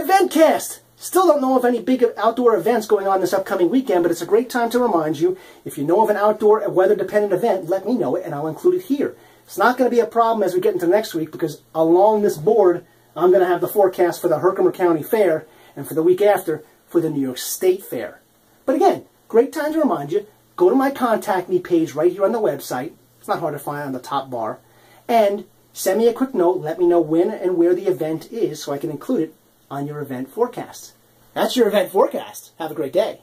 Eventcast! Still don't know of any big outdoor events going on this upcoming weekend, but it's a great time to remind you. If you know of an outdoor weather-dependent event, let me know it and I'll include it here. It's not going to be a problem as we get into next week because along this board, I'm going to have the forecast for the Herkimer County Fair and for the week after for the New York State Fair. But again, great time to remind you, go to my Contact Me page right here on the website. It's not hard to find on the top bar. And send me a quick note. Let me know when and where the event is so I can include it on your event forecast. That's your event forecast. Have a great day.